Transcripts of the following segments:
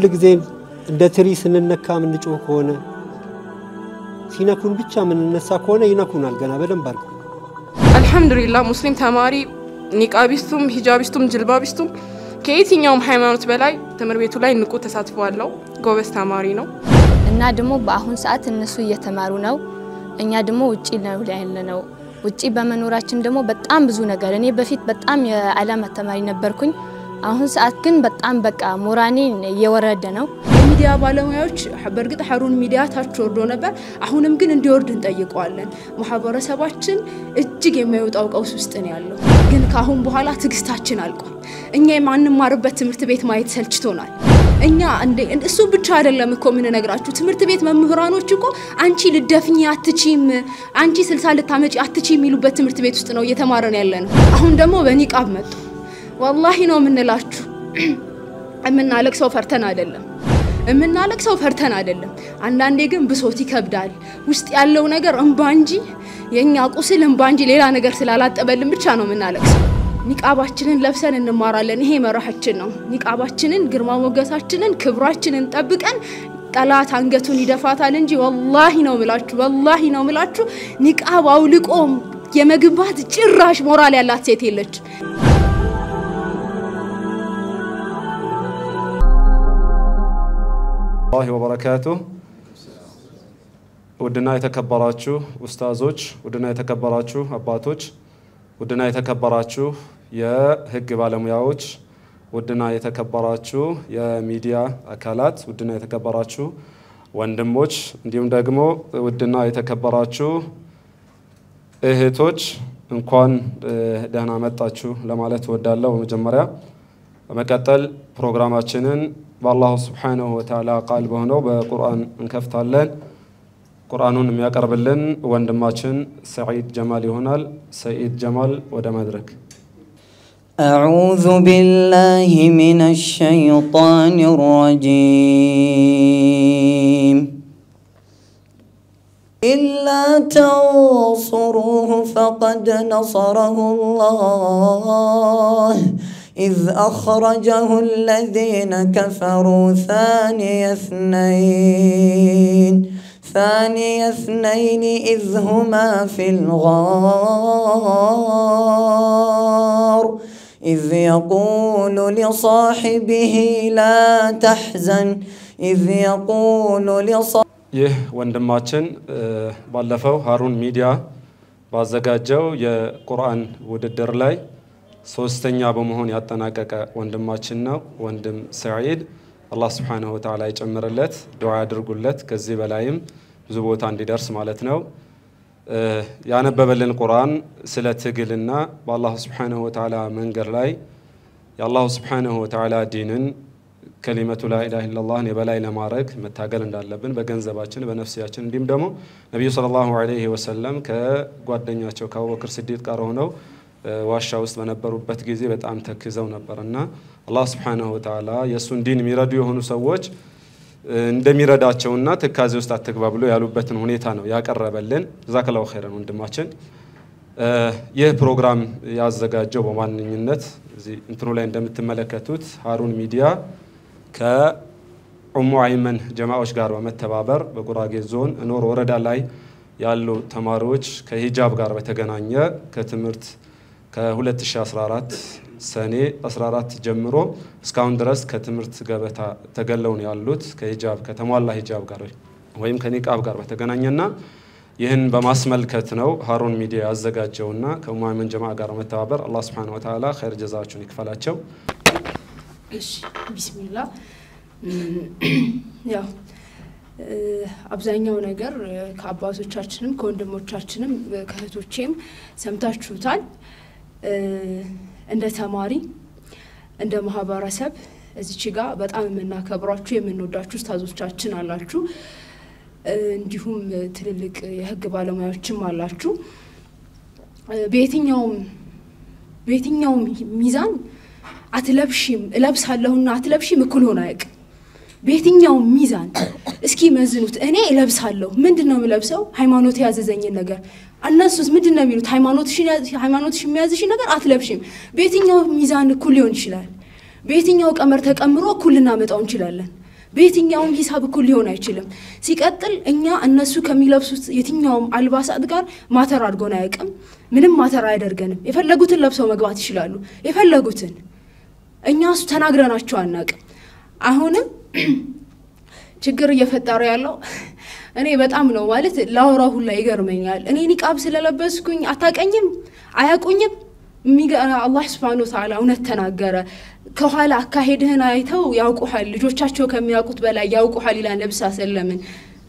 ሁል ጊዜ እንደ ትሪ ስንነካ ምንጮህ ከሆነ ሲነኩን ብቻ የምንነሳ ከሆነ ይነኩናል ገና በደንብ አድርገው። አልሐምዱሊላህ ሙስሊም ተማሪ ኒቃቢስቱም ሂጃቢስቱም ጅልባቢስቱም ከየትኛውም ሃይማኖት በላይ ትምህርት ቤቱ ላይ ንቁ ተሳትፎ አለው። ጎበዝ ተማሪ ነው። እና ደግሞ በአሁን ሰዓት እነሱ እየተማሩ ነው፣ እኛ ደግሞ ውጪ ነው ያለ ነው። ውጪ በመኖራችን ደግሞ በጣም ብዙ ነገር እኔ በፊት በጣም የዓላማ ተማሪ ነበርኩኝ። አሁን ሰዓት ግን በጣም በቃ ሞራኔ እየወረደ ነው። የሚዲያ ባለሙያዎች በእርግጥ ሀሩን ሚዲያ ታች ወርዶ ነበር። አሁንም ግን እንዲወርድ እንጠይቀዋለን። ማህበረሰባችን እጅግ የማይወጣው ቀውስ ውስጥ ነው ያለው። ግን ከአሁን በኋላ ትዕግስታችን አልቋል። እኛ የማንማርበት ትምህርት ቤት ማየት ሰልችቶናል። እኛ እንደ እሱ ብቻ አይደለም እኮ የምንነግራችሁ ትምህርት ቤት መምህራኖች እኮ አንቺ ልደፍኝ አትቺም፣ አንቺ ስልሳ ልታመጪ አትቺ የሚሉበት ትምህርት ቤት ውስጥ ነው እየተማረን ያለ ነው። አሁን ደግሞ በኒቃብ መጡ። ወላሂ ነው የምንላችሁ የምናለቅሰው ፈርተን አይደለም የምናለቅሰው ፈርተን አይደለም። አንዳንዴ ግን ብሶት ይከብዳል። ውስጥ ያለው ነገር እንባ እንጂ የእኛ ቁስል እንባ እንጂ ሌላ ነገር ስላላጠበልን ብቻ ነው የምናለቅሰው። ኒቃባችንን ለብሰን እንማራለን። ይሄ መራሃችን ነው። ኒቃባችንን፣ ግርማ ሞገሳችንን፣ ክብራችንን ጠብቀን ጠላት አንገቱን ይደፋታል እንጂ ወላሂ ነው ምላችሁ፣ ወላሂ ነው ምላችሁ ኒቃብ አውልቆ የመግባት ጭራሽ ሞራል ያላት ሴት የለች። ላሂ ወበረካቱ ውድና የተከበራችሁ ኡስታዞች፣ ውድና የተከበራችሁ አባቶች፣ ውድና የተከበራችሁ የህግ ባለሙያዎች፣ ውድና የተከበራችሁ የሚዲያ አካላት፣ ውድና የተከበራችሁ ወንድሞች፣ እንዲሁም ደግሞ ውድና የተከበራችሁ እህቶች እንኳን ደህና መጣችሁ ለማለት እወዳለሁ በመጀመሪያ። በመቀጠል ፕሮግራማችንን በአላሁ ስብሓነሁ ወተዓላ ቃል በሆነው በቁርአን እንከፍታለን። ቁርአኑን የሚያቀርብልን ወንድማችን ሰዒድ ጀማል ይሆናል። ሰዒድ ጀማል ወደ መድረክ። أعوذ بالله من الشيطان الرجيم إلا تنصروه فقد نصره الله إذ أخرجه الذين كفروا ثاني اثنين ثاني اثنين إذ هما في الغار إذ يقول لصاحبه لا تحزن إذ يقول لصاحبه ይህ ወንድማችን ባለፈው ሀሩን ሚዲያ ባዘጋጀው የቁርአን ውድድር ላይ ሶስተኛ በመሆን ያጠናቀቀ ወንድማችን ነው። ወንድም ሰዒድ አላህ ስብሓነሁ ወተዓላ ይጨምርለት፣ ዱዓ ያድርጉለት። ከዚህ በላይም ብዙ ቦታ እንዲደርስ ማለት ነው። ያነበበልን ቁርአን ስለ ትግልና በአላሁ ስብሓነሁ ወተዓላ መንገድ ላይ የአላሁ ስብሓነሁ ወተዓላ ዲንን ከሊመቱ ላኢላሃ ኢለላህን የበላይ ለማድረግ መታገል እንዳለብን በገንዘባችን በነፍሲያችን እንዲሁም ደግሞ ነቢዩ ሰለላሁ ዐለይሂ ወሰለም ከጓደኛቸው ከአቡበክር ስዲቅ ጋር ሆነው ዋሻ ውስጥ በነበሩበት ጊዜ በጣም ተክዘው ነበር እና አላህ ስብሓነሁ ወተዓላ የእሱን ዲን የሚረዱ የሆኑ ሰዎች እንደሚረዳቸውና ትካዜ ውስጥ አትግባ ብሎ ያሉበትን ሁኔታ ነው ያቀረበልን። ጀዛከላሁ ኸይረን ወንድማችን። ይህ ፕሮግራም ያዘጋጀው በማንኝነት እዚህ እንትኑ ላይ እንደምትመለከቱት ሀሩን ሚዲያ ከኡሙ አይመን ጀማዎች ጋር በመተባበር በጉራጌ ዞን እኖር ወረዳ ላይ ያሉ ተማሪዎች ከሂጃብ ጋር በተገናኘ ከትምህርት ከ2014 ሰኔ 14 ጀምሮ እስካሁን ድረስ ከትምህርት ገበታ ተገለው ያሉት ከሂጃብ ከተሟላ ሂጃብ ጋር ወይም ከኒቃብ ጋር በተገናኘና ይህን በማስመልከት ነው ሀሩን ሚዲያ ያዘጋጀውና ከኡሙ አይመን ጀማ ጋር በመተባበር አላህ ሱብሓነሁ ወተዓላ ኸይር ጀዛችሁን ይክፈላቸው። እሺ ቢስሚላ ያው አብዛኛው ነገር ከአባቶቻችንም ከወንድሞቻችንም ከእህቶቼም ሰምታችሁታል። እንደ ተማሪ እንደ ማህበረሰብ እዚች ጋ በጣም የምናከብሯችሁ የምንወዳችሁ ኡስታዞቻችን አላችሁ። እንዲሁም ትልልቅ የህግ ባለሙያዎችም አላችሁ። በየትኛውም በየትኛውም ሚዛን አትለብሺም እለብሳለሁና አትለብሺም እኩል ሆኖ አያውቅም። በየትኛውም ሚዛን እስኪ መዝኑት። እኔ እለብሳለሁ። ምንድን ነው የምለብሰው? ሃይማኖት ያዘዘኝን ነገር። እነሱስ ምንድን ነው የሚሉት? ሃይማኖትሽ የሚያዝሽ ነገር አትለብሽም። በየትኛው ሚዛን እኩል ሊሆን ይችላል? በየትኛው ቀመር ተቀምሮ እኩል ልናመጣው እንችላለን? በየትኛውም ሂሳብ እኩል ሊሆን አይችልም። ሲቀጥል እኛ እነሱ ከሚለብሱት የትኛውም አልባሳት ጋር ማተር አድርጎን አያውቅም። ምንም ማተር አያደርገንም። የፈለጉትን ለብሰው መግባት ይችላሉ። የፈለጉትን እኛ እሱ ተናግረናቸው አናውቅም። አሁንም ችግር እየፈጠረ ያለው እኔ በጣም ነው ማለት ላወራ ሁላ ይገርመኛል። እኔ ኒቃብ ስለለበስኩኝ አታቀኝም፣ አያቁኝም። አላህ ስብሐነሁ ወተዓላ እውነት ተናገረ። ከኋላ አካሄድህን አይተው ያውቁሃል፣ ልጆቻቸው ከሚያውቁት በላይ ያውቁሃል ይላል ነብስ ሰለምን።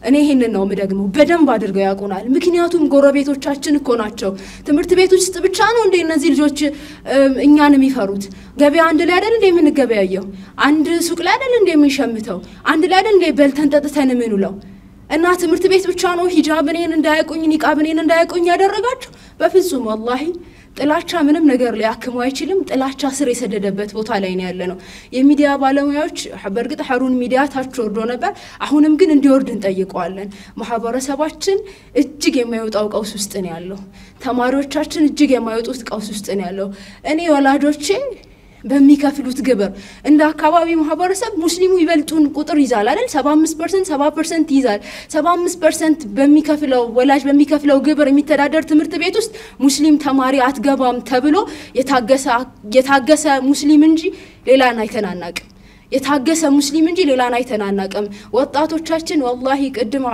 እኔ ይህንን ነው የምደግመው። በደንብ አድርገው ያውቁናል። ምክንያቱም ጎረቤቶቻችን እኮ ናቸው። ትምህርት ቤት ውስጥ ብቻ ነው እንደ እነዚህ ልጆች እኛን የሚፈሩት? ገበያ አንድ ላይ አይደል እንደ የምንገበያየው? አንድ ሱቅ ላይ አይደል እንደ የምንሸምተው? አንድ ላይ አይደል እንደ በልተን ጠጥተን የምንውለው? እና ትምህርት ቤት ብቻ ነው ሂጃብ እኔን እንዳያውቁኝ ኒቃብ እኔን እንዳያውቁኝ ያደረጋችሁ? በፍጹም ወላሂ ጥላቻ ምንም ነገር ሊያክም አይችልም። ጥላቻ ስር የሰደደበት ቦታ ላይ ነው ያለ ነው። የሚዲያ ባለሙያዎች በእርግጥ ሀሩን ሚዲያ ታች ወርዶ ነበር። አሁንም ግን እንዲወርድ እንጠይቀዋለን። ማህበረሰባችን እጅግ የማይወጣው ቀውስ ውስጥ ነው ያለው። ተማሪዎቻችን እጅግ የማይወጡት ቀውስ ውስጥ ነው ያለው። እኔ ወላጆቼ በሚከፍሉት ግብር እንደ አካባቢ ማህበረሰብ ሙስሊሙ ይበልጡን ቁጥር ይዛል አይደል? ሰባ አምስት percent ሰባ percent ይዛል። ሰባ percent በሚከፍለው ወላጅ በሚከፍለው ግብር የሚተዳደር ትምህርት ቤት ውስጥ ሙስሊም ተማሪ አትገባም ተብሎ የታገሰ ሙስሊም እንጂ ሌላን አይተናናቅም። የታገሰ ሙስሊም እንጂ ሌላን አይተናናቅም። ወጣቶቻችን ወላሂ ቅድም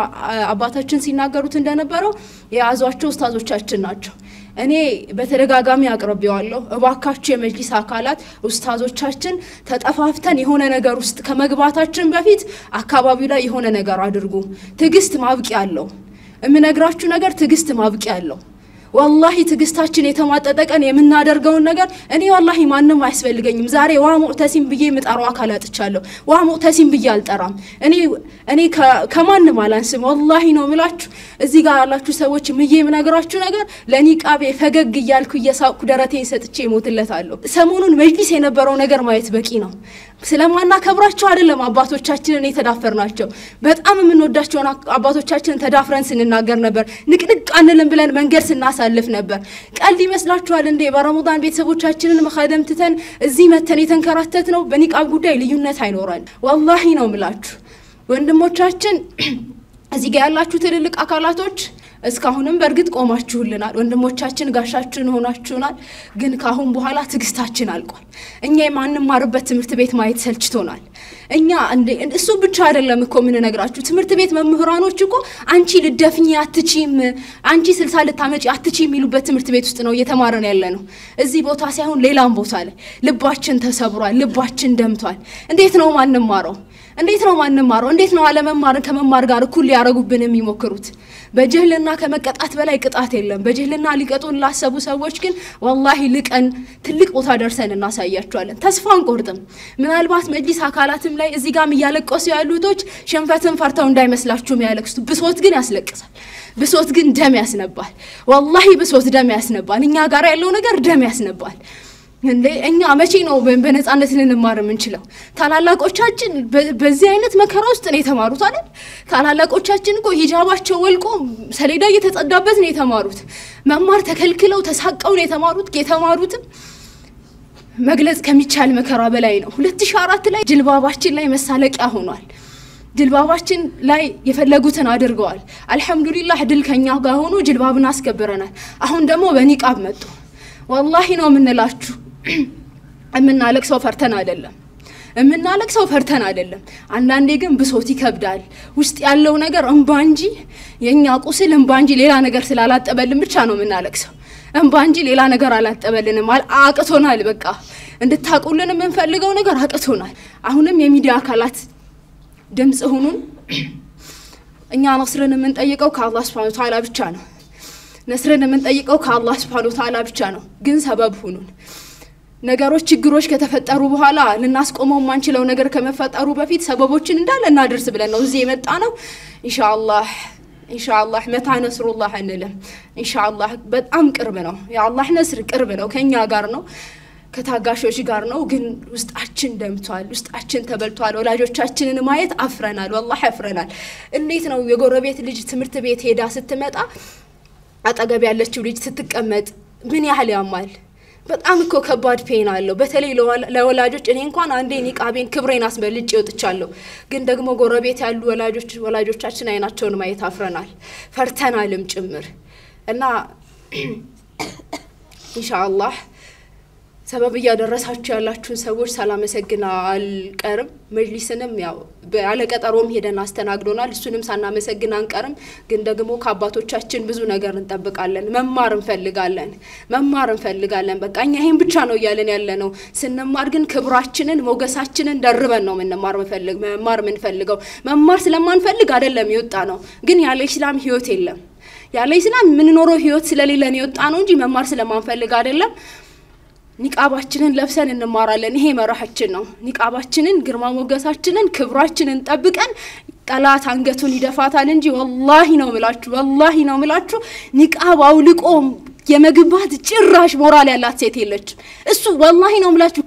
አባታችን ሲናገሩት እንደነበረው የያዟቸው ኡስታዞቻችን ናቸው። እኔ በተደጋጋሚ አቅርቤዋለሁ። እባካችሁ የመጅሊስ አካላት ኡስታዞቻችን ተጠፋፍተን የሆነ ነገር ውስጥ ከመግባታችን በፊት አካባቢው ላይ የሆነ ነገር አድርጉ። ትዕግስት ማብቂያ አለው። የምነግራችሁ ነገር ትዕግስት ማብቂያ አለው። ወላሂ ትዕግስታችን የተሟጠጠ ቀን የምናደርገውን ነገር እኔ ወላሂ ማንም አያስፈልገኝም። ዛሬ ዋ ሙዕተሲም ብዬ የምጠራው አካል አጥቻለሁ። ዋ ሙዕተሲም ብዬ አልጠራም። እኔ እኔ ከማንም አላንስም። ወላሂ ነው ምላችሁ። እዚህ ጋር ያላችሁ ሰዎች ምዬ የምነግራችሁ ነገር ለኒቃቤ ፈገግ እያልኩ እየሳቅኩ ደረቴን ሰጥቼ ይሞትለታለሁ። ሰሞኑን መጅሊስ የነበረው ነገር ማየት በቂ ነው። ስለማናከብራቸው አይደለም አባቶቻችንን የተዳፈር ናቸው። በጣም የምንወዳቸውን አባቶቻችንን ተዳፍረን ስንናገር ነበር። ንቅንቅ አንልም ብለን መንገድ ስናሳልፍ ነበር። ቀልድ ይመስላችኋል እንዴ? በረመዳን ቤተሰቦቻችንን መካደም ትተን እዚህ መተን የተንከራተት ነው። በኒቃብ ጉዳይ ልዩነት አይኖረን። ወላሂ ነው ምላችሁ ወንድሞቻችን፣ እዚህ ጋር ያላችሁ ትልልቅ አካላቶች እስካሁንም በእርግጥ ቆማችሁልናል። ወንድሞቻችን ጋሻችን ሆናችሁናል። ግን ካሁን በኋላ ትዕግስታችን አልቋል። እኛ የማንማርበት ትምህርት ቤት ማየት ሰልችቶናል። እኛ እሱ ብቻ አይደለም እኮ የምንነግራችሁ ትምህርት ቤት መምህራኖች እኮ አንቺ ልደፍኝ አትቺም፣ አንቺ ስልሳ ልታመጪ አትቺ የሚሉበት ትምህርት ቤት ውስጥ ነው እየተማረን ያለ ነው። እዚህ ቦታ ሳይሆን ሌላም ቦታ ላይ ልባችን ተሰብሯል፣ ልባችን ደምቷል። እንዴት ነው ማንማረው? እንዴት ነው ማንማረው? እንዴት ነው አለመማርን ከመማር ጋር እኩል ሊያደርጉብን የሚሞክሩት? በጅህልና ከመቀጣት በላይ ቅጣት የለም። በጅህልና ሊቀጡን ላሰቡ ሰዎች ግን ወላሂ ልቀን ትልቅ ቦታ ደርሰን እናሳያቸዋለን። ተስፋ አንቆርጥም። ምናልባት መጅሊስ አካላትም ላይ እዚህ ጋም እያለቀሱ ያሉቶች ሽንፈትን ፈርተው እንዳይመስላችሁ የሚያለቅሱት ብሶት ግን ያስለቅሳል። ብሶት ግን ደም ያስነባል። ወላሂ ብሶት ደም ያስነባል። እኛ ጋር ያለው ነገር ደም ያስነባል። እንዴ እኛ መቼ ነው በነፃነት ልንማር የምንችለው? ታላላቆቻችን በዚህ አይነት መከራ ውስጥ ነው የተማሩት አይደል? ታላላቆቻችን እኮ ሂጃባቸው ወልቆ ሰሌዳ እየተጸዳበት ነው የተማሩት። መማር ተከልክለው ተሳቀው ነው የተማሩት። የተማሩትም መግለጽ ከሚቻል መከራ በላይ ነው። 2004 ላይ ጅልባባችን ላይ መሳለቂያ ሆኗል። ጅልባባችን ላይ የፈለጉትን አድርገዋል። አልሐምዱሊላህ ድል ከኛ ጋር ሆኖ ጅልባብን አስከብረናል። አሁን ደግሞ በኒቃብ መጡ። ወላሂ ነው የምንላችሁ የምናለቅሰው ፈርተን አይደለም የምናለቅሰው ፈርተን አይደለም። አንዳንዴ ግን ብሶት ይከብዳል። ውስጥ ያለው ነገር እንባ እንጂ የእኛ ቁስል እንባ እንጂ ሌላ ነገር ስላላጠበልን ብቻ ነው የምናለቅሰው። እንባ እንጂ ሌላ ነገር አላጠበልንም። አቅቶናል። በቃ እንድታቁልን የምንፈልገው ነገር አቅቶናል። አሁንም የሚዲያ አካላት ድምፅ ሁኑን። እኛ ነስርን የምንጠይቀው ከአላህ ስብሐነ ወተዓላ ብቻ ነው። ነስርን የምንጠይቀው ከአላህ ስብሐነ ወተዓላ ብቻ ነው። ግን ሰበብ ሁኑን። ነገሮች ችግሮች ከተፈጠሩ በኋላ ልናስቆመው የማንችለው ነገር ከመፈጠሩ በፊት ሰበቦችን እንዳለ እናድርስ ብለን ነው እዚህ የመጣ ነው። ኢንሻአላህ ኢንሻአላህ መታ ነስሩላህ አንልም። ኢንሻአላህ በጣም ቅርብ ነው። የአላህ ነስር ቅርብ ነው፣ ከኛ ጋር ነው፣ ከታጋሾች ጋር ነው። ግን ውስጣችን ደምቷል፣ ውስጣችን ተበልቷል። ወላጆቻችንን ማየት አፍረናል፣ ወላሂ አፍረናል። እንዴት ነው የጎረቤት ልጅ ትምህርት ቤት ሄዳ ስትመጣ አጠገብ ያለችው ልጅ ስትቀመጥ ምን ያህል ያማል? በጣም እኮ ከባድ ፔን አለው። በተለይ ለወላጆች እኔ እንኳን አንዴ ኒቃቤን ክብሬን አስበልጬ ወጥቻለሁ። ግን ደግሞ ጎረቤት ያሉ ወላጆች ወላጆቻችን አይናቸውን ማየት አፍረናል፣ ፈርተናልም ጭምር እና ኢንሻአላህ ሰበብ እያደረሳችሁ ያላችሁን ሰዎች ሳላመሰግን አልቀርም። መጅሊስንም ያው ባለቀጠሮም ሄደን አስተናግዶናል። እሱንም ሳናመሰግን አንቀርም። ግን ደግሞ ከአባቶቻችን ብዙ ነገር እንጠብቃለን። መማር እንፈልጋለን። መማር እንፈልጋለን። በቃ እኛ ይሄን ብቻ ነው እያለን ያለ ነው። ስንማር ግን ክብራችንን፣ ሞገሳችንን ደርበን ነው የምንማር መማር የምንፈልገው። መማር ስለማንፈልግ አይደለም የወጣ ነው። ግን ያለ ኢስላም ህይወት የለም። ያለ ኢስላም የምንኖረው ህይወት ስለሌለን የወጣ ነው እንጂ መማር ስለማንፈልግ አይደለም። ኒቃባችንን ለብሰን እንማራለን። ይሄ መራሃችን ነው። ኒቃባችንን፣ ግርማ ሞገሳችንን፣ ክብራችንን ጠብቀን ጠላት አንገቱን ይደፋታል እንጂ ወላሂ ነው ምላችሁ፣ ወላሂ ነው ምላችሁ ኒቃብ አውልቆ የመግባት ጭራሽ ሞራል ያላት ሴት የለችም። እሱ ወላሂ ነው ምላችሁ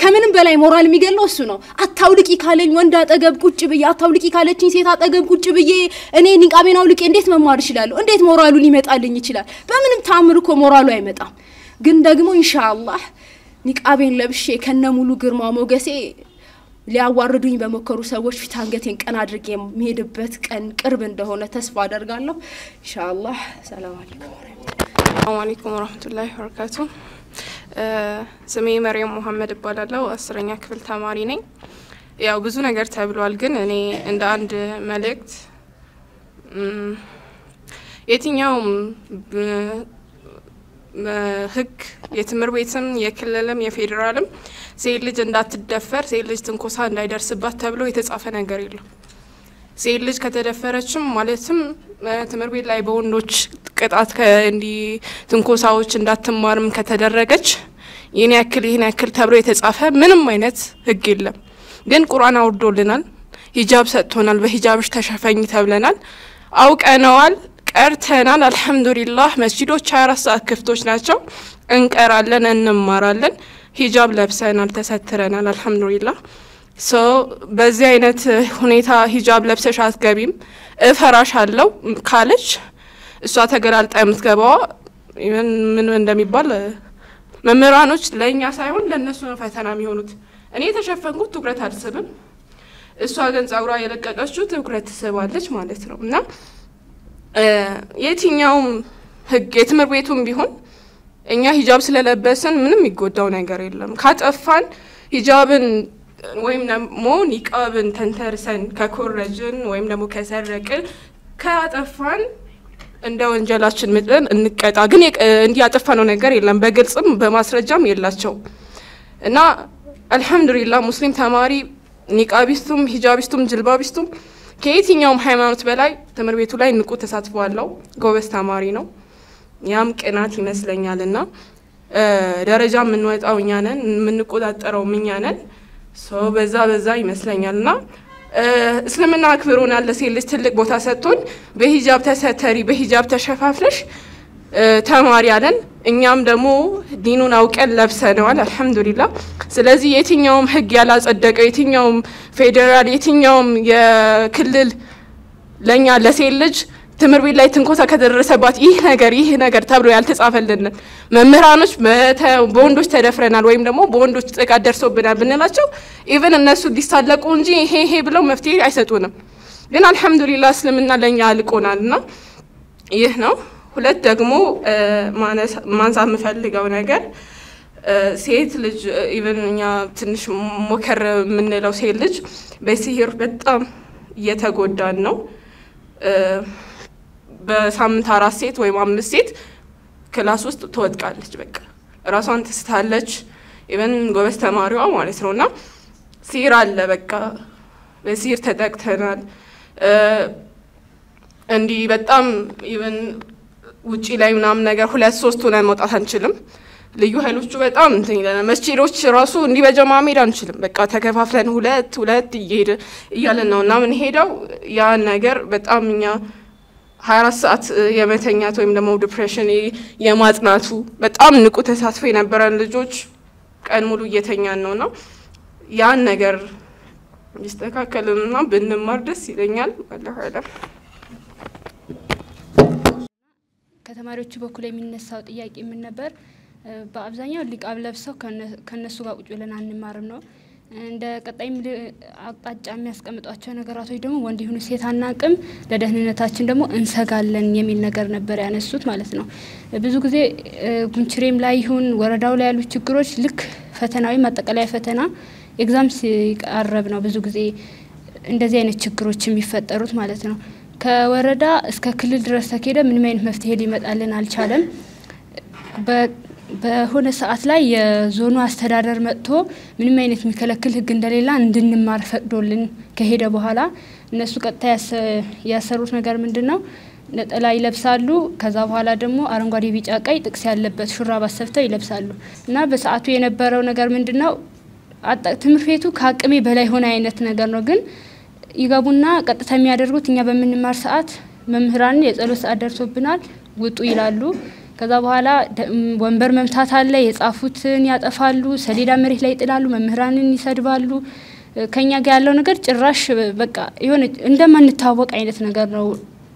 ከምንም በላይ ሞራል የሚገለው እሱ ነው። አታውልቂ ካለኝ ወንድ አጠገብ ቁጭ ብዬ አታውልቂ ካለችኝ ሴት አጠገብ ቁጭ ብዬ እኔ ኒቃቤን አውልቄ እንዴት መማር እችላለሁ? እንዴት ሞራሉ ሊመጣልኝ ይችላል? በምንም ተአምር እኮ ሞራሉ አይመጣም። ግን ደግሞ ኢንሻአላህ ኒቃቤን ለብሼ ከነ ሙሉ ግርማ ሞገሴ ሊያዋርዱኝ በሞከሩ ሰዎች ፊት አንገቴን ቀና አድርጌ የሚሄድበት ቀን ቅርብ እንደሆነ ተስፋ አደርጋለሁ። ኢንሻአላህ። ሰላም አለይኩም ሰላሙ አለይኩም ወረህመቱላሂ ወበረካቱ። ስሜ መርየም ሙሐመድ እባላለሁ። አስረኛ ክፍል ተማሪ ነኝ። ያው ብዙ ነገር ተብሏል፣ ግን እኔ እንደ አንድ መልእክት የትኛውም ህግ የትምህርት ቤትም የክልልም የፌዴራልም ሴት ልጅ እንዳትደፈር ሴት ልጅ ትንኮሳ እንዳይደርስባት ተብሎ የተጻፈ ነገር የለም። ሴት ልጅ ከተደፈረችም ማለትም ትምህርት ቤት ላይ በወንዶች ቅጣት እንዲህ ትንኮሳዎች እንዳትማርም ከተደረገች ይህን ያክል ይህን ያክል ተብሎ የተጻፈ ምንም አይነት ህግ የለም። ግን ቁርአን አውርዶልናል፣ ሂጃብ ሰጥቶናል፣ በሂጃብሽ ተሸፈኝ ተብለናል፣ አውቀነዋል ቀርተናል። الحمد لله መስጂዶች 24 ሰዓት ክፍቶች ናቸው። እንቀራለን፣ እንማራለን። ሂጃብ ለብሰናል፣ ተሰትረናል። الحمد لله so በዚህ አይነት ሁኔታ ሂጃብ ለብሰሽ አትገቢም እፈራሽ አለው ካለች እሷ ተገላልጣ የምትገባዋ ምን እንደሚባል መምህራኖች ለእኛ ሳይሆን ለእነሱ ነው ፈተና የሚሆኑት። እኔ የተሸፈንኩት ትኩረት አልስብም፣ እሷ ግን ጸጉሯ የለቀቀችው ትኩረት ትስባለች ማለት ነው እና የትኛውም ህግ የትምህርት ቤቱም ቢሆን እኛ ሂጃብ ስለለበስን ምንም የሚጎዳው ነገር የለም። ካጠፋን ሂጃብን ወይም ደግሞ ኒቃብን ተንተርሰን ከኮረጅን ወይም ደግሞ ከሰረቅን ካጠፋን እንደ ወንጀላችን ምጥን እንቀጣ። ግን እንዲህ ያጠፋነው ነገር የለም፣ በግልጽም በማስረጃም የላቸው እና አልሐምዱሊላህ ሙስሊም ተማሪ ኒቃቢስቱም ሂጃቢስቱም ጅልባቢስቱም ከየትኛውም ሃይማኖት በላይ ትምህርት ቤቱ ላይ ንቁ ተሳትፎ አለው። ጎበዝ ተማሪ ነው። ያም ቅናት ይመስለኛል እና ደረጃ የምንወጣው እኛ ነን፣ የምንቆጣጠረው እኛ ነን። በዛ በዛ ይመስለኛል እና እስልምና አክብሮናል። ለሴት ልጅ ትልቅ ቦታ ሰጥቶን በሂጃብ ተሰተሪ፣ በሂጃብ ተሸፋፍነሽ ተማሪ አለን። እኛም ደግሞ ዲኑን አውቀን ለብሰነዋል። الحمد لله። ስለዚህ የትኛውም ህግ ያላጸደቀው የትኛውም ፌዴራል የትኛውም የክልል ለእኛ ለሴት ልጅ ትምህርት ቤት ላይ ትንኮሳ ከደረሰባት ይህ ነገር ይህ ነገር ተብሎ ያልተጻፈልን መምህራኖች በወንዶች ተደፍረናል ወይም ደግሞ በወንዶች ጥቃት ደርሶብናል ብንላቸው even እነሱ ሊሳለቁ እንጂ ይሄ ይሄ ብለው መፍትሄ አይሰጡንም። ግን الحمد لله እስልምና ለእኛ አልቆናል እና ይህ ነው። ሁለት ደግሞ ማንሳት የምፈልገው ነገር ሴት ልጅ even እኛ ትንሽ ጠንከር የምንለው ሴት ልጅ በ سحر በጣም እየተጎዳን ነው። በሳምንት አራት ሴት ወይም አምስት ሴት class ውስጥ ትወድቃለች። በቃ ራሷን ትስታለች። even ጎበዝ ተማሪዋ ማለት ነው እና سحر አለ በቃ በሲር ተጠቅተናል። እንዲህ በጣም ኢቨን ውጪ ላይ ምናምን ነገር ሁለት ሶስት ሆነን መውጣት አንችልም። ልዩ ኃይሎቹ በጣም እንትን ይለናል። መስጂዶች ራሱ እንዲህ በጀማ መሄድ አንችልም። በቃ ተከፋፍለን ሁለት ሁለት እየሄድ እያለን ነው እና ምን ሄደው ያ ነገር በጣም እኛ ሀያ አራት ሰዓት የመተኛት ወይም ደግሞ ዲፕሬሽን የማጥናቱ በጣም ንቁ ተሳትፎ የነበረን ልጆች ቀን ሙሉ እየተኛን ነው እና ያን ነገር ቢስተካከልንና ብንማር ደስ ይለኛል። አላሁ አለም። ከተማሪዎቹ በኩል የሚነሳው ጥያቄ ምን ነበር? በአብዛኛው ሊቃብ ለብሰው ከነሱ ጋር ቁጭ ብለን አንማርም ነው። እንደ ቀጣይም አቅጣጫ የሚያስቀምጧቸው ነገራቶች ደግሞ ወንድ ይሁኑ ሴት አናቅም፣ ለደህንነታችን ደግሞ እንሰጋለን የሚል ነገር ነበር ያነሱት ማለት ነው። ብዙ ጊዜ ጉንችሬም ላይ ይሁን ወረዳው ላይ ያሉ ችግሮች ልክ ፈተና ወይም አጠቃላይ ፈተና ኤግዛም ሲቃረብ ነው ብዙ ጊዜ እንደዚህ አይነት ችግሮች የሚፈጠሩት ማለት ነው። ከወረዳ እስከ ክልል ድረስ ተካሄደ ምንም አይነት መፍትሄ ሊመጣልን አልቻለም። በሆነ ሰዓት ላይ የዞኑ አስተዳደር መጥቶ ምንም አይነት የሚከለክል ሕግ እንደሌላ እንድንማር ፈቅዶልን ከሄደ በኋላ እነሱ ቀጥታ ያሰሩት ነገር ምንድን ነው? ነጠላ ይለብሳሉ። ከዛ በኋላ ደግሞ አረንጓዴ፣ ቢጫ፣ ቀይ ጥቅስ ያለበት ሹራብ አሰፍተው ይለብሳሉ እና በሰዓቱ የነበረው ነገር ምንድን ነው? ትምህርት ቤቱ ከአቅሜ በላይ የሆነ አይነት ነገር ነው። ግን ይገቡና ቀጥታ የሚያደርጉት እኛ በምንማር ሰዓት መምህራንን የጸሎት ሰዓት ደርሶብናል ውጡ ይላሉ። ከዛ በኋላ ወንበር መምታት አለ። የጻፉትን ያጠፋሉ። ሰሌዳ መሬት ላይ ይጥላሉ። መምህራንን ይሰድባሉ። ከኛ ጋር ያለው ነገር ጭራሽ በቃ የሆነ እንደማንታወቅ አይነት ነገር ነው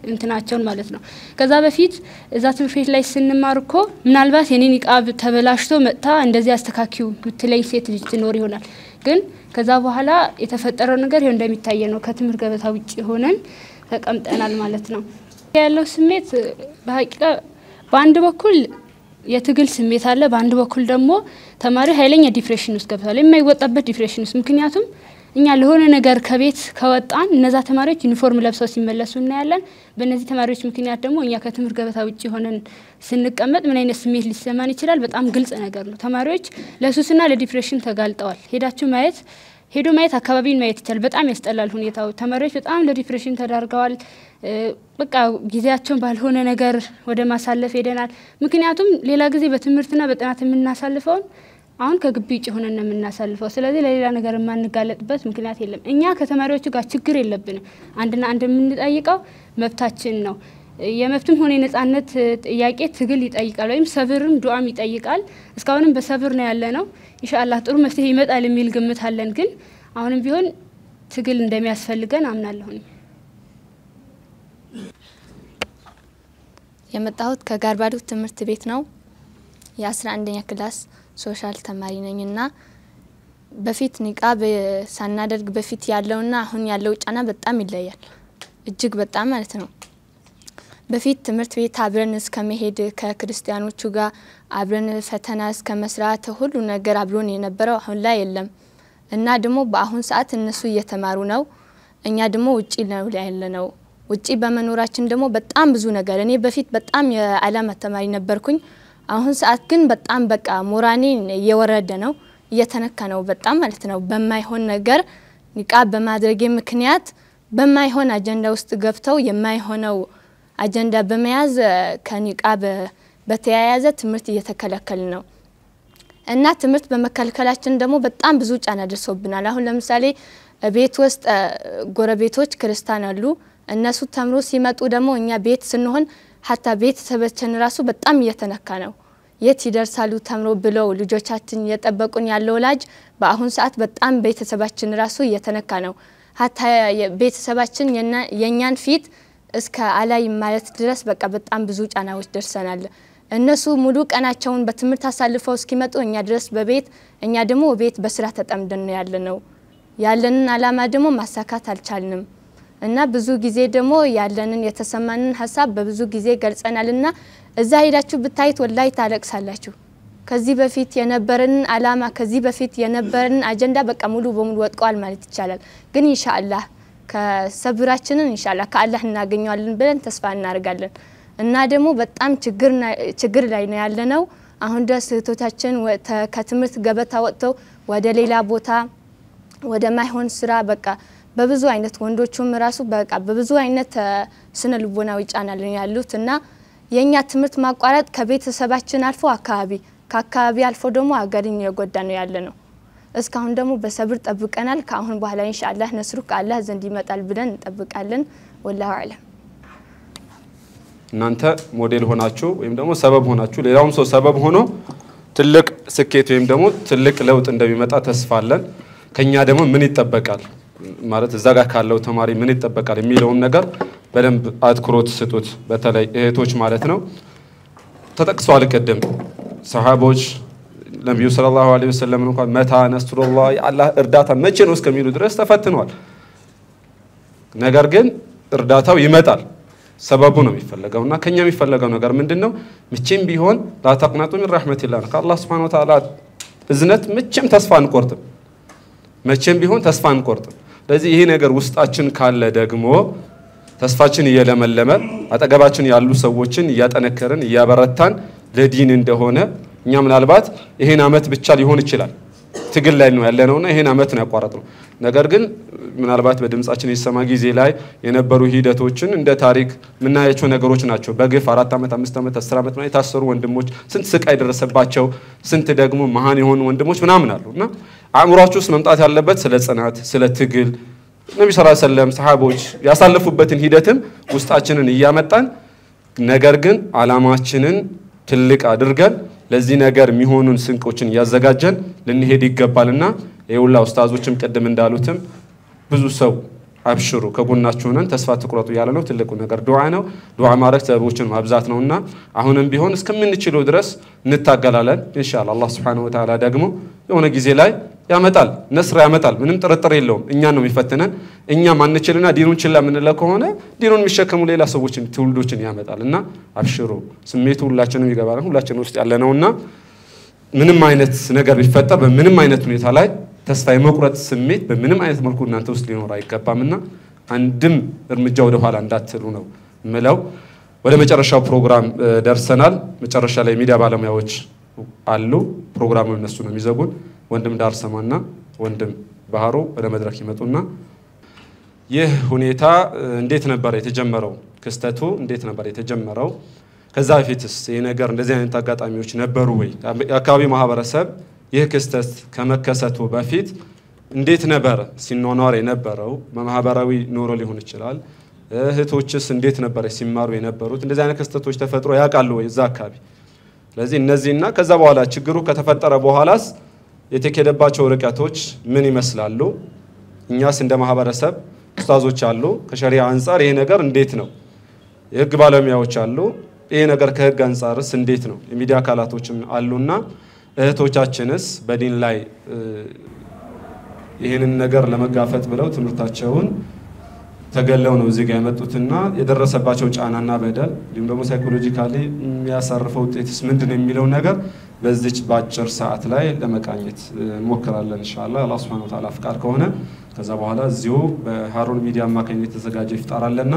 እንትናቸውን ማለት ነው። ከዛ በፊት እዛ ትምህርት ቤት ላይ ስንማር እኮ ምናልባት የኔ ኒቃብ ተበላሽቶ መጥታ እንደዚህ አስተካኪው ምትለኝ ሴት ልጅ ትኖር ይሆናል። ግን ከዛ በኋላ የተፈጠረው ነገር ይኸው እንደሚታየ ነው። ከትምህርት ገበታ ውጭ ሆነን ተቀምጠናል ማለት ነው። ያለው ስሜት በሀቂቃ በአንድ በኩል የትግል ስሜት አለ። በአንድ በኩል ደግሞ ተማሪ ኃይለኛ depression ውስጥ ገብቷል። የማይወጣበት depression ውስጥ ምክንያቱም እኛ ለሆነ ነገር ከቤት ከወጣን እነዛ ተማሪዎች ዩኒፎርም ለብሰው ሲመለሱ እናያለን። በእነዚህ ተማሪዎች ምክንያት ደግሞ እኛ ከትምህርት ገበታ ውጭ ሆነን ስንቀመጥ ምን አይነት ስሜት ሊሰማን ይችላል? በጣም ግልጽ ነገር ነው። ተማሪዎች ለሱስና ለ depression ተጋልጠዋል። ሄዳችሁ ማየት ሄዶ ማየት አካባቢን ማየት ይቻላል። በጣም ያስጠላል ሁኔታው። ተማሪዎች በጣም ለ depression ተዳርገዋል። በቃ ጊዜያቸውን ባልሆነ ነገር ወደ ማሳለፍ ሄደናል። ምክንያቱም ሌላ ጊዜ በትምህርትና በጥናት የምናሳልፈውን አሁን ከግቢ ውጭ ሆነን ነው የምናሳልፈው። ስለዚህ ለሌላ ነገር የማንጋለጥበት ምክንያት የለም። እኛ ከተማሪዎቹ ጋር ችግር የለብንም። አንድና አንድ የምንጠይቀው መብታችን ነው። የመብትም ሆነ የነጻነት ጥያቄ ትግል ይጠይቃል፣ ወይም ሰብርም ዱዓም ይጠይቃል። እስካሁንም በሰብር ነው ያለ ነው። ኢንሻአላህ ጥሩ መፍትሄ ይመጣል የሚል ግምት አለን። ግን አሁንም ቢሆን ትግል እንደሚያስፈልገን አምናለሁኝ። የመጣሁት ከጋርባዶ ትምህርት ቤት ነው። የአስራ አንደኛ class social ተማሪ ነኝ እና በፊት ኒቃብ ሳናደርግ በፊት ያለውና አሁን ያለው ጫና በጣም ይለያል። እጅግ በጣም ማለት ነው። በፊት ትምህርት ቤት አብረን እስከ መሄድ ከክርስቲያኖቹ ጋር አብረን ፈተና እስከ መስራት ሁሉ ነገር አብሮን የነበረው አሁን ላይ የለም እና ደግሞ በአሁን ሰዓት እነሱ እየተማሩ ነው፣ እኛ ደግሞ ውጪ ነው ያለ ነው። ውጪ በመኖራችን ደግሞ በጣም ብዙ ነገር እኔ በፊት በጣም የዓለም ተማሪ ነበርኩኝ። አሁን ሰዓት ግን በጣም በቃ ሞራኔ እየወረደ ነው፣ እየተነካ ነው በጣም ማለት ነው። በማይሆን ነገር ኒቃብ በማድረጌ ምክንያት በማይሆን አጀንዳ ውስጥ ገብተው የማይሆነው አጀንዳ በመያዝ ከኒቃብ በተያያዘ ትምህርት እየተከለከል ነው እና ትምህርት በመከልከላችን ደግሞ በጣም ብዙ ጫና ደርሶብናል። አሁን ለምሳሌ ቤት ውስጥ ጎረቤቶች ክርስቲያን አሉ። እነሱ ተምሮ ሲመጡ ደግሞ እኛ ቤት ስንሆን ሀታ ቤተሰባችን ራሱ በጣም እየተነካ ነው። የት ይደርሳሉ ተምሮ ብለው ልጆቻችን እየጠበቁን ያለ ወላጅ በአሁን ሰዓት በጣም ቤተሰባችን ራሱ እየተነካ ነው። ሀታ ቤተሰባችን የእኛን ፊት እስከ አላይ ማለት ድረስ በቃ በጣም ብዙ ጫናዎች ደርሰናል። እነሱ ሙሉ ቀናቸውን በትምህርት አሳልፈው እስኪመጡ እኛ ድረስ በቤት እኛ ደግሞ ቤት በስራ ተጠምደን ያለ ነው። ያለንን አላማ ደግሞ ማሳካት አልቻልንም እና ብዙ ጊዜ ደግሞ ያለንን የተሰማንን ሀሳብ በብዙ ጊዜ ገልጸናል እና እዛ ሄዳችሁ ብታዩት ወላይ ታለቅሳላችሁ። ከዚህ በፊት የነበረንን አላማ ከዚህ በፊት የነበረንን አጀንዳ በቃ ሙሉ በሙሉ ወጥቀዋል ማለት ይቻላል። ግን ኢንሻአላህ ከሰብራችንን ኢንሻአላህ ከአላህ እናገኘዋለን ብለን ተስፋ እናደርጋለን እና ደግሞ በጣም ችግር ላይ ነው ያለነው። አሁን ድረስ እህቶቻችን ከትምህርት ገበታ ወጥተው ወደ ሌላ ቦታ ወደ ማይሆን ስራ በቃ በብዙ አይነት ወንዶቹም ራሱ በቃ በብዙ አይነት ስነ ልቦናዊ ጫና ላይ ያሉት እና የእኛ ትምህርት ማቋረጥ ከቤተሰባችን አልፎ አካባቢ ከአካባቢ አልፎ ደግሞ ሀገርን እየጎዳ ነው ያለ ነው። እስካሁን ደግሞ በሰብር ጠብቀናል። ከአሁን በኋላ ኢንሻአላህ ነስሩ ከአላህ ዘንድ ይመጣል ብለን እንጠብቃለን። ወላሁ አዕለም። እናንተ ሞዴል ሆናችሁ ወይም ደግሞ ሰበብ ሆናችሁ ሌላውም ሰው ሰበብ ሆኖ ትልቅ ስኬት ወይም ደግሞ ትልቅ ለውጥ እንደሚመጣ ተስፋ አለን። ከኛ ደግሞ ምን ይጠበቃል ማለት እዛ ጋር ካለው ተማሪ ምን ይጠበቃል የሚለውን ነገር በደንብ አትኩሮት ስጡት። በተለይ እህቶች ማለት ነው። ተጠቅሷል ቅድም ሰሃቦች ነቢዩ ሰለላሁ ዐለይሂ ወሰለም እንኳን መታ ነስሩላህ የአላህ እርዳታ መቼ ነው እስከሚሉ ድረስ ተፈትነዋል። ነገር ግን እርዳታው ይመጣል። ሰበቡ ነው የሚፈለገው እና ከኛ የሚፈለገው ነገር ምንድን ነው? መቼም ቢሆን ላተቅነጡ ሚን ረሕመቲላህ ከአላህ ሱብሓነሁ ወተዓላ እዝነት መቼም ተስፋ አንቆርጥም። መቼም ቢሆን ተስፋ አንቆርጥም። ስለዚህ ይሄ ነገር ውስጣችን ካለ ደግሞ ተስፋችን እየለመለመ አጠገባችን ያሉ ሰዎችን እያጠነከርን እያበረታን ለዲን እንደሆነ እኛ ምናልባት ይሄን አመት ብቻ ሊሆን ይችላል ትግል ላይ ነው ያለነውና ይሄን አመት ነው ያቋረጥነው። ነገር ግን ምናልባት በድምጻችን የሰማ ጊዜ ላይ የነበሩ ሂደቶችን እንደ ታሪክ የምናያቸው ነገሮች ናቸው። በግፍ አራት ዓመት አምስት ዓመት አስር ዓመት ምናምን የታሰሩ ወንድሞች ስንት ስቃይ የደረሰባቸው ስንት ደግሞ መሀን የሆኑ ወንድሞች ምናምን አሉ እና አእምሯችሁ ውስጥ መምጣት ያለበት ስለ ጽናት፣ ስለ ትግል ነቢ ስ ሰለም ሰሓቦች ያሳለፉበትን ሂደትም ውስጣችንን እያመጣን ነገር ግን አላማችንን ትልቅ አድርገን ለዚህ ነገር የሚሆኑን ስንቆችን እያዘጋጀን ልንሄድ ይገባልና። የውላ ኡስታዞችም ቅድም እንዳሉትም ብዙ ሰው አብሽሩ ከጎናችሁ ሆነን ተስፋ ትቁረጡ ያለ ነው። ትልቁ ነገር ዱዓ ነው። ዱዓ ማድረግ ሰበቦችን ማብዛት ነውና አሁንም ቢሆን እስከምንችለው ድረስ እንታገላለን። ኢንሻአላህ አላህ ሱብሓነሁ ወተዓላ ደግሞ የሆነ ጊዜ ላይ ያመጣል፣ ነስር ያመጣል። ምንም ጥርጥር የለውም። እኛን ነው የሚፈትነን። እኛ ማንችልና ዲኑን ችላ የምንለው ከሆነ ዲኑን የሚሸከሙ ሌላ ሰዎችን ትውልዶችን ያመጣል እና አብሽሩ። ስሜቱ ሁላችንም ይገባል፣ ሁላችን ውስጥ ያለ ነውና ምንም አይነት ነገር ቢፈጠር በምንም አይነት ሁኔታ ላይ ተስፋ የመቁረጥ ስሜት በምንም አይነት መልኩ እናንተ ውስጥ ሊኖር አይገባምና አንድም እርምጃ ወደ ኋላ እንዳትሉ ነው ምለው። ወደ መጨረሻው ፕሮግራም ደርሰናል። መጨረሻ ላይ የሚዲያ ባለሙያዎች አሉ። ፕሮግራሙን እነሱ ነው የሚዘጉን። ወንድም ዳርሰማና ወንድም ባህሩ ወደ መድረክ ይመጡና ይህ ሁኔታ እንዴት ነበር የተጀመረው? ክስተቱ እንዴት ነበር የተጀመረው? ከዛ በፊትስ ይህ ነገር እንደዚህ አይነት አጋጣሚዎች ነበሩ ወይ? የአካባቢው ማህበረሰብ ይህ ክስተት ከመከሰቱ በፊት እንዴት ነበር ሲኗኗር የነበረው? በማህበራዊ ኑሮ ሊሆን ይችላል። እህቶችስ እንዴት ነበር ሲማሩ የነበሩት? እንደዚህ አይነት ክስተቶች ተፈጥሮ ያውቃሉ ወይ እዛ አካባቢ? ስለዚህ እነዚህና ከዛ በኋላ ችግሩ ከተፈጠረ በኋላስ የተኬደባቸው ርቀቶች ምን ይመስላሉ? እኛስ እንደ ማህበረሰብ ኡስታዞች አሉ። ከሸሪያ አንጻር ይሄ ነገር እንዴት ነው? የህግ ባለሙያዎች አሉ። ይሄ ነገር ከህግ አንጻርስ እንዴት ነው? የሚዲያ አካላቶችም አሉና እህቶቻችንስ በዲን ላይ ይህንን ነገር ለመጋፈጥ ብለው ትምህርታቸውን ተገለው ነው እዚህ ጋር የመጡትና የደረሰባቸው ጫናና በደል እንዲሁም ደግሞ psychologically የሚያሳርፈው ውጤትስ ምንድን ነው የሚለው ነገር በዚች በአጭር ሰዓት ላይ ለመቃኘት እንሞክራለን ኢንሻአላህ አላህ ሱብሓነሁ ወተዓላ ፍቃድ ከሆነ ከዛ በኋላ እዚሁ በሀሩን ሚዲያ አማካኝነት የተዘጋጀ ይፍጣር አለና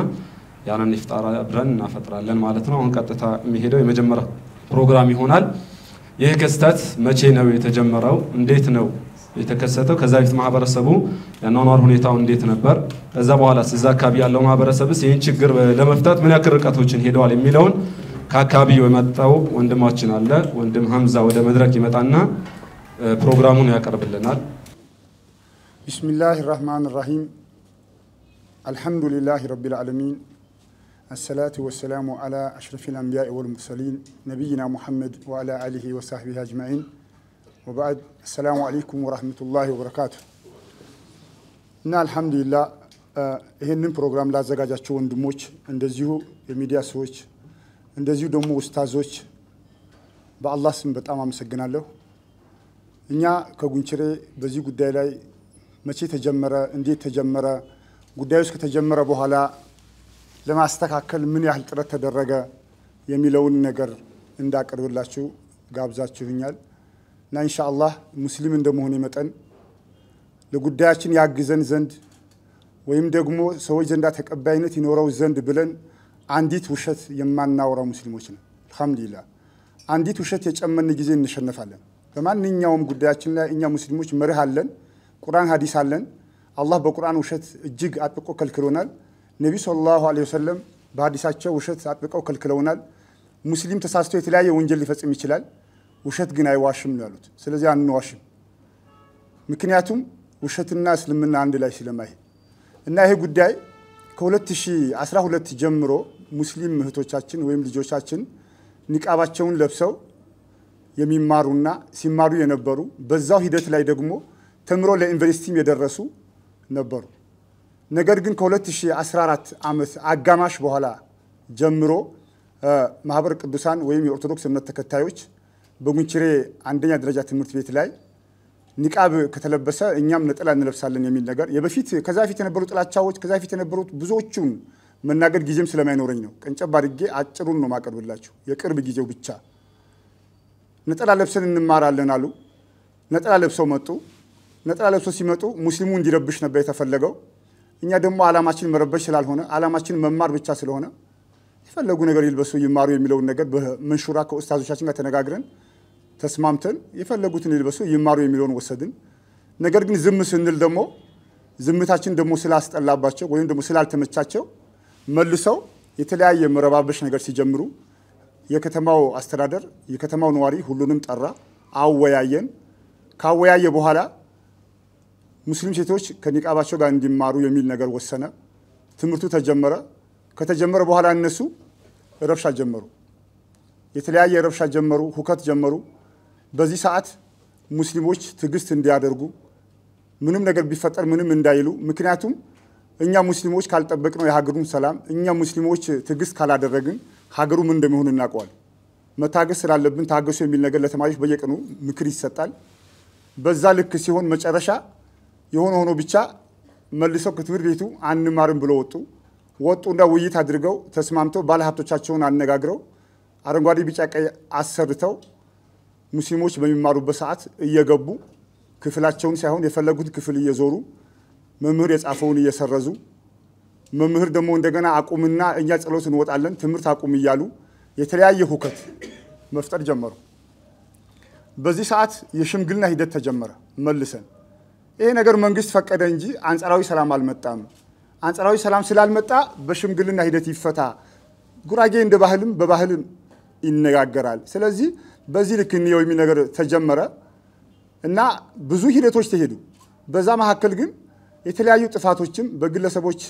ያንን ይፍጣር አብረን እናፈጥራለን ማለት ነው። አሁን ቀጥታ የሚሄደው የመጀመሪያ ፕሮግራም ይሆናል። ይህ ክስተት መቼ ነው የተጀመረው? እንዴት ነው የተከሰተው? ከዛ በፊት ማህበረሰቡ የአኗኗር ሁኔታው እንዴት ነበር? ከዛ በኋላ እዛ አካባቢ ያለው ማህበረሰብስ ይህን ችግር ለመፍታት ምን ያክል ርቀቶችን ሄደዋል የሚለውን ከአካባቢው የመጣው ወንድማችን አለ። ወንድም ሀምዛ ወደ መድረክ ይመጣና ፕሮግራሙን ያቀርብልናል። ቢስሚላህ ራህማን ራሂም አልሐምዱሊላህ ረቢል ዓለሚን አሰላቱ ወሰላሙ አላ አሽረፊል አንቢያኢ ወልሙርሰሊን ነቢይና ሙሐመድ ወአላ አሊሂ ወሳህቢህ አጅማዒን ወባዕድ አሰላሙ አለይኩም ወራህመቱላሂ ወበረካቱ። እና አልሐምዱሊላህ ይህንን ፕሮግራም ላዘጋጃቸው ወንድሞች፣ እንደዚሁ የሚዲያ ሰዎች፣ እንደዚሁ ደግሞ ኡስታዞች በአላህ ስም በጣም አመሰግናለሁ። እኛ ከጉንችሬ በዚህ ጉዳይ ላይ መቼ ተጀመረ፣ እንዴት ተጀመረ፣ ጉዳዩስ ከተጀመረ በኋላ ለማስተካከል ምን ያህል ጥረት ተደረገ የሚለውን ነገር እንዳቀርብላችሁ ጋብዛችሁኛል እና ኢንሻአላህ ሙስሊም እንደመሆኔ መጠን ለጉዳያችን ያግዘን ዘንድ ወይም ደግሞ ሰዎች ዘንዳ ተቀባይነት ይኖረው ዘንድ ብለን አንዲት ውሸት የማናወራ ሙስሊሞች ነው። አልሐምዱሊላህ አንዲት ውሸት የጨመን ጊዜ እንሸነፋለን። በማንኛውም ጉዳያችን ላይ እኛ ሙስሊሞች መርህ አለን፣ ቁርአን ሀዲስ አለን። አላህ በቁርአን ውሸት እጅግ አጥብቆ ከልክሎናል። ነቢዩ ሰለላሁ ዐለይሂ ወሰለም በሀዲሳቸው ውሸት አጥብቀው ከልክለውናል። ሙስሊም ተሳስቶ የተለያየ ወንጀል ሊፈጽም ይችላል፣ ውሸት ግን አይዋሽም ነው ያሉት። ስለዚህ አንዋሽም፣ ምክንያቱም ውሸትና እስልምና አንድ ላይ ስለማይሄድ እና ይሄ ጉዳይ ከ2012 ጀምሮ ሙስሊም እህቶቻችን ወይም ልጆቻችን ኒቃባቸውን ለብሰው የሚማሩና ሲማሩ የነበሩ በዛው ሂደት ላይ ደግሞ ተምሮ ለዩኒቨርሲቲም የደረሱ ነበሩ። ነገር ግን ከ2014 ዓመት አጋማሽ በኋላ ጀምሮ ማህበረ ቅዱሳን ወይም የኦርቶዶክስ እምነት ተከታዮች በጉንችሬ አንደኛ ደረጃ ትምህርት ቤት ላይ ኒቃብ ከተለበሰ እኛም ነጠላ እንለብሳለን የሚል ነገር የበፊት ከዛ በፊት የነበሩ ጥላቻዎች ከዛ በፊት የነበሩት ብዙዎቹን መናገር ጊዜም ስለማይኖረኝ ነው። ቀንጨብ አድርጌ አጭሩን ነው ማቀርብላችሁ። የቅርብ ጊዜው ብቻ ነጠላ ለብሰን እንማራለን አሉ። ነጠላ ለብሰው መጡ። ነጠላ ለብሰው ሲመጡ ሙስሊሙ እንዲረብሽ ነበር የተፈለገው። እኛ ደግሞ ዓላማችን መረበሽ ስላልሆነ ዓላማችን መማር ብቻ ስለሆነ የፈለጉ ነገር ይልበሱ ይማሩ የሚለውን ነገር በመንሹራ ከኡስታዞቻችን ጋር ተነጋግረን ተስማምተን የፈለጉትን ይልበሱ ይማሩ የሚለውን ወሰድን። ነገር ግን ዝም ስንል ደግሞ ዝምታችን ደግሞ ስላስጠላባቸው ወይም ደግሞ ስላልተመቻቸው መልሰው የተለያየ መረባበሽ ነገር ሲጀምሩ የከተማው አስተዳደር የከተማው ነዋሪ ሁሉንም ጠራ፣ አወያየን። ካወያየ በኋላ ሙስሊም ሴቶች ከኒቃባቸው ጋር እንዲማሩ የሚል ነገር ወሰነ። ትምህርቱ ተጀመረ። ከተጀመረ በኋላ እነሱ ረብሻ ጀመሩ። የተለያየ ረብሻ ጀመሩ፣ ሁከት ጀመሩ። በዚህ ሰዓት ሙስሊሞች ትዕግስት እንዲያደርጉ ምንም ነገር ቢፈጠር ምንም እንዳይሉ፣ ምክንያቱም እኛ ሙስሊሞች ካልጠበቅነው የሀገሩን ሰላም እኛ ሙስሊሞች ትዕግስት ካላደረግን ሀገሩ ምን እንደሚሆን እናውቀዋል። መታገስ ስላለብን ታገሱ የሚል ነገር ለተማሪዎች በየቀኑ ምክር ይሰጣል። በዛ ልክ ሲሆን መጨረሻ የሆነ ሆኖ ብቻ መልሰው ከትምህርት ቤቱ አንማርም ብሎ ወጡ። ወጡና ውይይት አድርገው ተስማምተው ባለሀብቶቻቸውን አነጋግረው አረንጓዴ፣ ቢጫ፣ ቀይ አሰርተው ሙስሊሞች በሚማሩበት ሰዓት እየገቡ ክፍላቸውን ሳይሆን የፈለጉት ክፍል እየዞሩ መምህር የጻፈውን እየሰረዙ መምህር ደግሞ እንደገና አቁምና እኛ ጸሎት እንወጣለን ትምህርት አቁም እያሉ የተለያየ ሁከት መፍጠር ጀመሩ። በዚህ ሰዓት የሽምግልና ሂደት ተጀመረ። መልሰን ይሄ ነገር መንግስት ፈቀደ እንጂ አንጻራዊ ሰላም አልመጣም። አንጻራዊ ሰላም ስላልመጣ በሽምግልና ሂደት ይፈታ። ጉራጌ እንደ ባህልም በባህልም ይነጋገራል። ስለዚህ በዚህ ልክ እንየው የሚል ነገር ተጀመረ እና ብዙ ሂደቶች ተሄዱ። በዛ መካከል ግን የተለያዩ ጥፋቶችም በግለሰቦች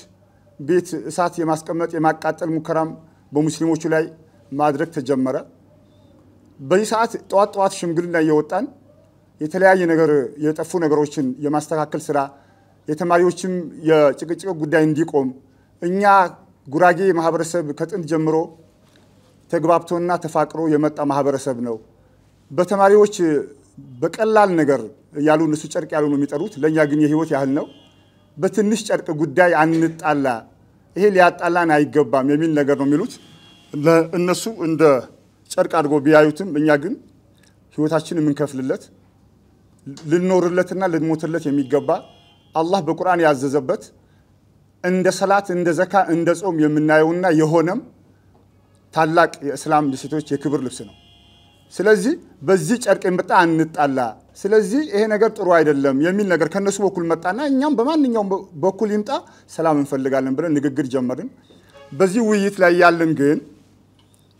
ቤት እሳት የማስቀመጥ የማቃጠል ሙከራም በሙስሊሞቹ ላይ ማድረግ ተጀመረ። በዚህ ሰዓት ጠዋት ጠዋት ሽምግልና እየወጣን የተለያየ ነገር የጠፉ ነገሮችን የማስተካከል ስራ የተማሪዎችም የጭቅጭቅ ጉዳይ እንዲቆም እኛ ጉራጌ ማህበረሰብ ከጥንት ጀምሮ ተግባብቶና ተፋቅሮ የመጣ ማህበረሰብ ነው። በተማሪዎች በቀላል ነገር እያሉ እነሱ ጨርቅ ያሉ ነው የሚጠሩት፣ ለእኛ ግን የህይወት ያህል ነው። በትንሽ ጨርቅ ጉዳይ አንጣላ፣ ይሄ ሊያጣላን አይገባም የሚል ነገር ነው የሚሉት። እነሱ እንደ ጨርቅ አድርጎ ቢያዩትም እኛ ግን ህይወታችን የምንከፍልለት ልንኖርለትና ልንሞትለት የሚገባ አላህ በቁርአን ያዘዘበት እንደ ሰላት፣ እንደ ዘካ፣ እንደ ጾም የምናየውና የሆነም ታላቅ የእስላም የሴቶች የክብር ልብስ ነው። ስለዚህ በዚህ ጨርቅ የመጣ አንጣላ፣ ስለዚህ ይሄ ነገር ጥሩ አይደለም የሚል ነገር ከነሱ በኩል መጣና እኛም በማንኛውም በኩል ይምጣ ሰላም እንፈልጋለን ብለን ንግግር ጀመርን። በዚህ ውይይት ላይ ያለን ግን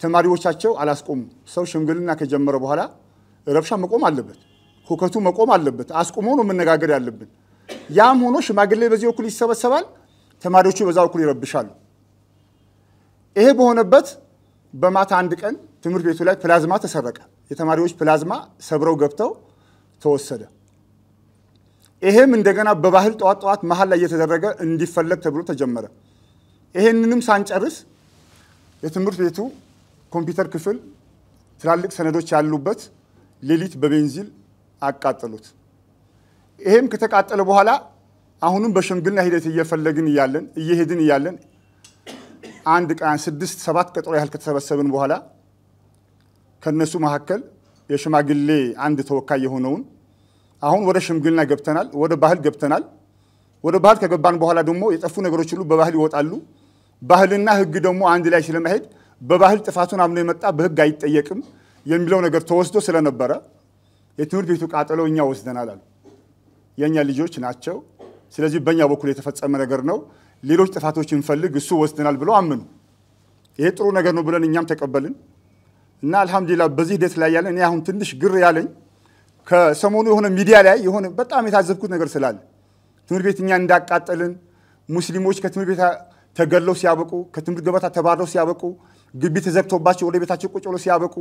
ተማሪዎቻቸው አላስቆሙ። ሰው ሽምግልና ከጀመረ በኋላ ረብሻ መቆም አለበት፣ ሁከቱ መቆም አለበት። አስቆሞ ነው መነጋገር ያለብን። ያም ሆኖ ሽማግሌ በዚህ በኩል ይሰበሰባል፣ ተማሪዎቹ በዛ በኩል ይረብሻሉ። ይሄ በሆነበት በማታ አንድ ቀን ትምህርት ቤቱ ላይ ፕላዝማ ተሰረቀ። የተማሪዎች ፕላዝማ ሰብረው ገብተው ተወሰደ። ይሄም እንደገና በባህል ጠዋት ጠዋት መሀል ላይ እየተደረገ እንዲፈለግ ተብሎ ተጀመረ። ይሄንንም ሳንጨርስ የትምህርት ቤቱ ኮምፒውተር ክፍል ትላልቅ ሰነዶች ያሉበት ሌሊት በቤንዚል አቃጠሉት። ይሄም ከተቃጠለ በኋላ አሁንም በሽምግልና ሂደት እየፈለግን እያለን እየሄድን እያለን አንድ ቀን ስድስት ሰባት ቀጠሮ ያህል ከተሰበሰብን በኋላ ከነሱ መካከል የሽማግሌ አንድ ተወካይ የሆነውን አሁን ወደ ሽምግልና ገብተናል፣ ወደ ባህል ገብተናል። ወደ ባህል ከገባን በኋላ ደግሞ የጠፉ ነገሮች ሁሉ በባህል ይወጣሉ። ባህልና ሕግ ደግሞ አንድ ላይ ስለመሄድ በባህል ጥፋቱን አምኖ የመጣ በሕግ አይጠየቅም የሚለው ነገር ተወስዶ ስለነበረ የትምህርት ቤቱ ቃጠሎ እኛ ወስደናል አሉ። የእኛ ልጆች ናቸው። ስለዚህ በእኛ በኩል የተፈጸመ ነገር ነው። ሌሎች ጥፋቶች እንፈልግ እሱ ወስደናል ብለው አመኑ። ይሄ ጥሩ ነገር ነው ብለን እኛም ተቀበልን እና አልሐምዱሊላ በዚህ ሂደት ላይ ያለን እኔ አሁን ትንሽ ግር ያለኝ ከሰሞኑ የሆነ ሚዲያ ላይ የሆነ በጣም የታዘብኩት ነገር ስላለ ትምህርት ቤት እኛ እንዳቃጠልን ሙስሊሞች ከትምህርት ቤት ተገለው ሲያበቁ ከትምህርት ገበታ ተባረው ሲያበቁ ግቢ ተዘግቶባቸው ወደ ቤታቸው ቁጭ ብለው ሲያበቁ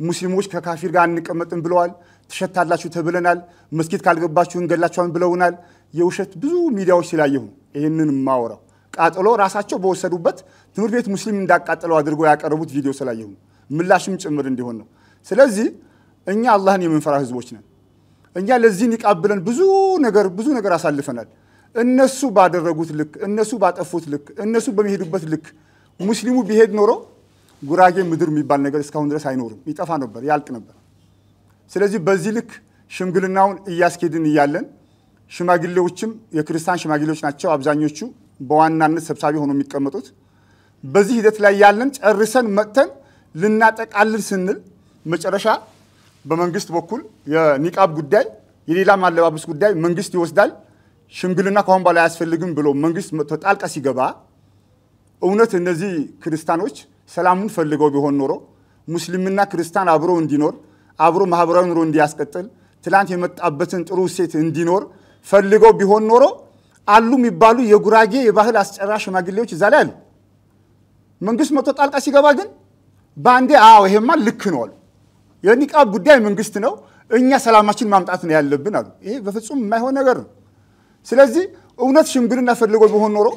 ሙስሊሞች ከካፊር ጋር አንቀመጥም ብለዋል። ትሸታላችሁ ተብለናል። መስጊድ ካልገባችሁ እንገላችኋን ብለውናል። የውሸት ብዙ ሚዲያዎች ስላየሁ ይህንን የማወራው ቃጥሎ ራሳቸው በወሰዱበት ትምህርት ቤት ሙስሊም እንዳቃጠለው አድርገው ያቀረቡት ቪዲዮ ስላየሁ ምላሽም ጭምር እንዲሆን ነው። ስለዚህ እኛ አላህን የምንፈራ ህዝቦች ነን። እኛ ለዚህ ኒቃብ ብለን ብዙ ነገር ብዙ ነገር አሳልፈናል። እነሱ ባደረጉት ልክ፣ እነሱ ባጠፉት ልክ፣ እነሱ በሚሄዱበት ልክ ሙስሊሙ ቢሄድ ኖሮ ጉራጌ ምድር የሚባል ነገር እስካሁን ድረስ አይኖርም፣ ይጠፋ ነበር፣ ያልቅ ነበር። ስለዚህ በዚህ ልክ ሽምግልናውን እያስኬድን እያለን ሽማግሌዎችም የክርስቲያን ሽማግሌዎች ናቸው አብዛኞቹ በዋናነት ሰብሳቢ ሆነው የሚቀመጡት። በዚህ ሂደት ላይ ያለን ጨርሰን መጥተን ልናጠቃልል ስንል መጨረሻ በመንግስት በኩል የኒቃብ ጉዳይ የሌላ ማለባበስ ጉዳይ መንግስት ይወስዳል። ሽምግልና ከአሁን በላይ አያስፈልግም ብሎ መንግስት መጥቶ ጣልቃ ሲገባ እውነት እነዚህ ክርስቲያኖች ሰላሙን ፈልገው ቢሆን ኖሮ ሙስሊምና ክርስቲያን አብሮ እንዲኖር አብሮ ማህበራዊ ኑሮ እንዲያስቀጥል ትላንት የመጣበትን ጥሩ እሴት እንዲኖር ፈልገው ቢሆን ኖሮ አሉ የሚባሉ የጉራጌ የባህል አስጨራሽ ሽማግሌዎች እዛ ላይ አሉ። መንግስት መጥቶ ጣልቃ ሲገባ ግን በአንዴ አዎ ይሄማ ልክ ነው አሉ። የኒቃብ ጉዳይ መንግስት ነው፣ እኛ ሰላማችን ማምጣት ነው ያለብን አሉ። ይሄ በፍጹም የማይሆን ነገር ነው። ስለዚህ እውነት ሽምግልና ፈልጎ ቢሆን ኖሮ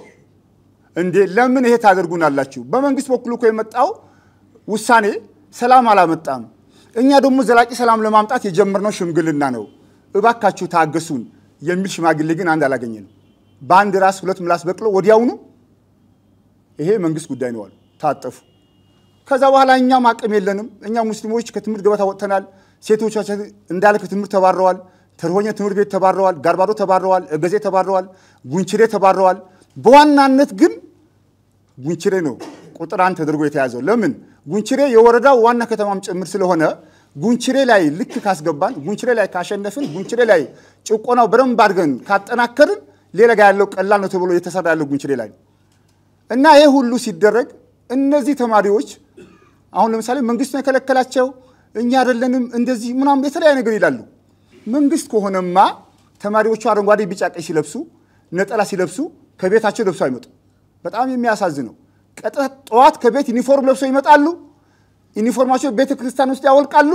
እንዴ ለምን ይሄ ታደርጉናላችሁ? በመንግስት በኩል እኮ የመጣው ውሳኔ ሰላም አላመጣም። እኛ ደግሞ ዘላቂ ሰላም ለማምጣት የጀመርነው ሽምግልና ነው። እባካችሁ ታገሱን የሚል ሽማግሌ ግን አንድ አላገኘንም። በአንድ ራስ ሁለት ምላስ በቅሎ ወዲያውኑ ይሄ መንግስት ጉዳይ ነው አሉ፣ ታጠፉ። ከዛ በኋላ እኛም አቅም የለንም። እኛ ሙስሊሞች ከትምህርት ገበታ ወጥተናል። ሴቶቻችን እንዳለ ከትምህርት ተባረዋል። ተርሆኘ ትምህርት ቤት ተባረዋል። ጋርባዶ ተባረዋል። እገዜ ተባረዋል። ጉንችሬ ተባረዋል። በዋናነት ግን ጉንችሬ ነው ቁጥር አንድ ተደርጎ የተያዘው። ለምን ጉንችሬ የወረዳው ዋና ከተማም ጭምር ስለሆነ ጉንችሬ ላይ ልክ ካስገባን፣ ጉንችሬ ላይ ካሸነፍን፣ ጉንችሬ ላይ ጭቆናው በደንብ አድርገን ካጠናከርን ሌላ ጋ ያለው ቀላል ነው ተብሎ እየተሰራ ያለው ጉንችሬ ላይ ነው እና ይህ ሁሉ ሲደረግ እነዚህ ተማሪዎች አሁን ለምሳሌ መንግስት ነው የከለከላቸው እኛ አይደለንም እንደዚህ ምናምን የተለያየ ነገር ይላሉ። መንግስት ከሆነማ ተማሪዎቹ አረንጓዴ፣ ቢጫ፣ ቀይ ሲለብሱ ነጠላ ሲለብሱ ከቤታቸው ለብሶ አይመጡ። በጣም የሚያሳዝነው ጠዋት ከቤት ዩኒፎርም ለብሶ ይመጣሉ። ዩኒፎርማቸው ቤተ ክርስቲያን ውስጥ ያወልቃሉ።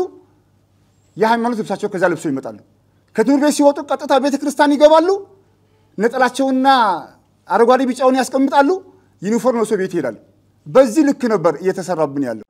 የሃይማኖት ልብሳቸው ከዛ ለብሶ ይመጣሉ። ከትምህርት ቤት ሲወጡ ቀጥታ ቤተ ክርስቲያን ይገባሉ። ነጠላቸውና አረንጓዴ ቢጫውን ያስቀምጣሉ። ዩኒፎርም ለብሶ ቤት ይሄዳሉ። በዚህ ልክ ነበር እየተሰራብን ያለው።